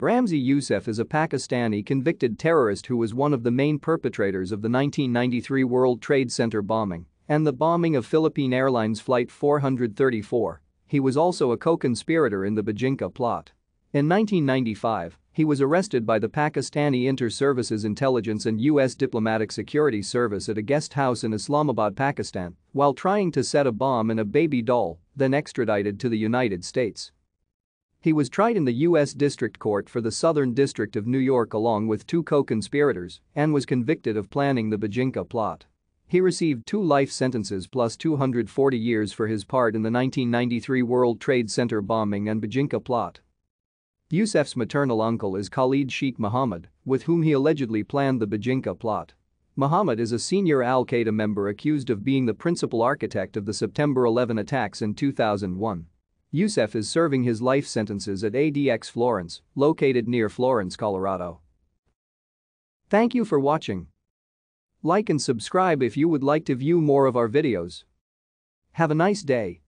Ramzi Yousef is a Pakistani convicted terrorist who was one of the main perpetrators of the 1993 World Trade Center bombing and the bombing of Philippine Airlines Flight 434. He was also a co-conspirator in the Bojinka plot. In 1995, he was arrested by the Pakistani Inter-Services Intelligence and U.S. Diplomatic Security Service at a guest house in Islamabad, Pakistan, while trying to set a bomb in a baby doll, then extradited to the United States. He was tried in the U.S. District Court for the Southern District of New York along with two co-conspirators and was convicted of planning the Bojinka plot. He received two life sentences plus 240 years for his part in the 1993 World Trade Center bombing and Bojinka plot. Yousef's maternal uncle is Khalid Sheikh Mohammed, with whom he allegedly planned the Bojinka plot. Mohammed is a senior al-Qaeda member accused of being the principal architect of the September 11 attacks in 2001. Yousef is serving his life sentences at ADX Florence, located near Florence, Colorado. Thank you for watching. Like and subscribe if you would like to view more of our videos. Have a nice day.